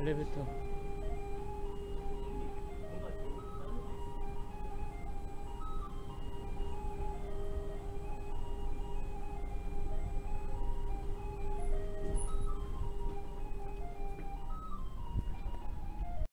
엘리베이터